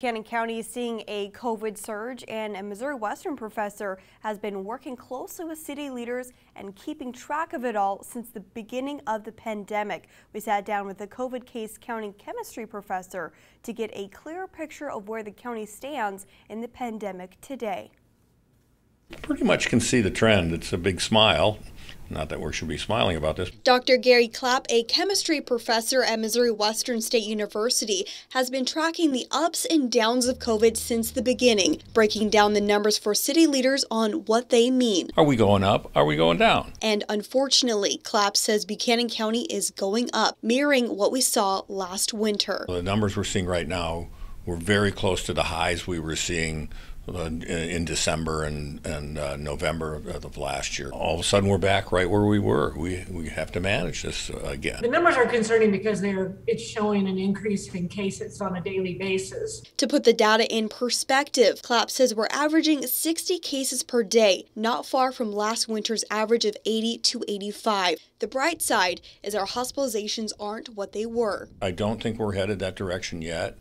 Buchanan County is seeing a COVID surge and a Missouri Western professor has been working closely with city leaders and keeping track of it all since the beginning of the pandemic. We sat down with the COVID case county chemistry professor to get a clearer picture of where the county stands in the pandemic today. Pretty much can see the trend. It's a big smile. Not that we should be smiling about this. Dr. Gary Clapp, a chemistry professor at Missouri Western State University, has been tracking the ups and downs of COVID since the beginning, breaking down the numbers for city leaders on what they mean. Are we going up? Are we going down? And unfortunately, Clapp says Buchanan County is going up, mirroring what we saw last winter. The numbers we're seeing right now we're very close to the highs we were seeing in December and, and uh, November of last year. All of a sudden, we're back right where we were. We, we have to manage this uh, again. The numbers are concerning because they're it's showing an increase in cases on a daily basis. To put the data in perspective, Clapp says we're averaging 60 cases per day, not far from last winter's average of 80 to 85. The bright side is our hospitalizations aren't what they were. I don't think we're headed that direction yet.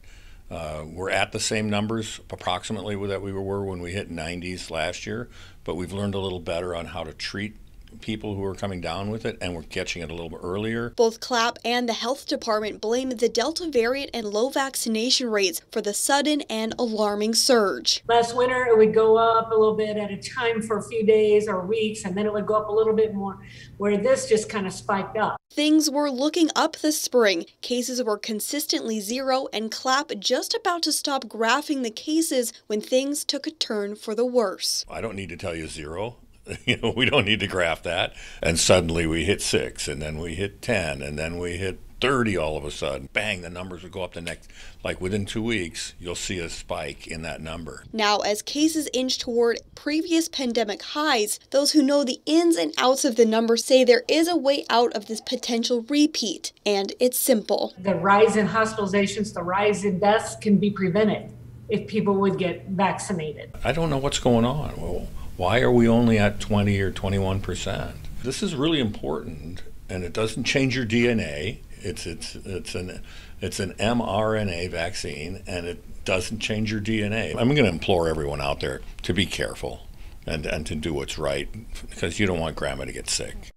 Uh, we're at the same numbers approximately that we were when we hit 90s last year, but we've learned a little better on how to treat people who are coming down with it and we're catching it a little bit earlier. Both Clapp and the health department blame the Delta variant and low vaccination rates for the sudden and alarming surge. Last winter it would go up a little bit at a time for a few days or weeks and then it would go up a little bit more where this just kind of spiked up. Things were looking up this spring. Cases were consistently zero and Clapp just about to stop graphing the cases when things took a turn for the worse. I don't need to tell you zero. you know, we don't need to graph that. And suddenly we hit six, and then we hit 10, and then we hit 30 all of a sudden. Bang, the numbers would go up the next, like within two weeks, you'll see a spike in that number. Now, as cases inch toward previous pandemic highs, those who know the ins and outs of the numbers say there is a way out of this potential repeat, and it's simple. The rise in hospitalizations, the rise in deaths can be prevented if people would get vaccinated. I don't know what's going on. Well, why are we only at 20 or 21 percent? This is really important, and it doesn't change your DNA. It's it's it's an it's an mRNA vaccine, and it doesn't change your DNA. I'm going to implore everyone out there to be careful and and to do what's right because you don't want grandma to get sick.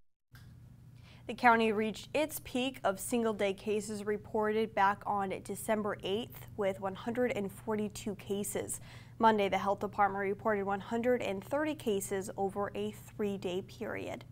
The county reached its peak of single day cases reported back on December 8th with 142 cases. Monday, the health department reported 130 cases over a three day period.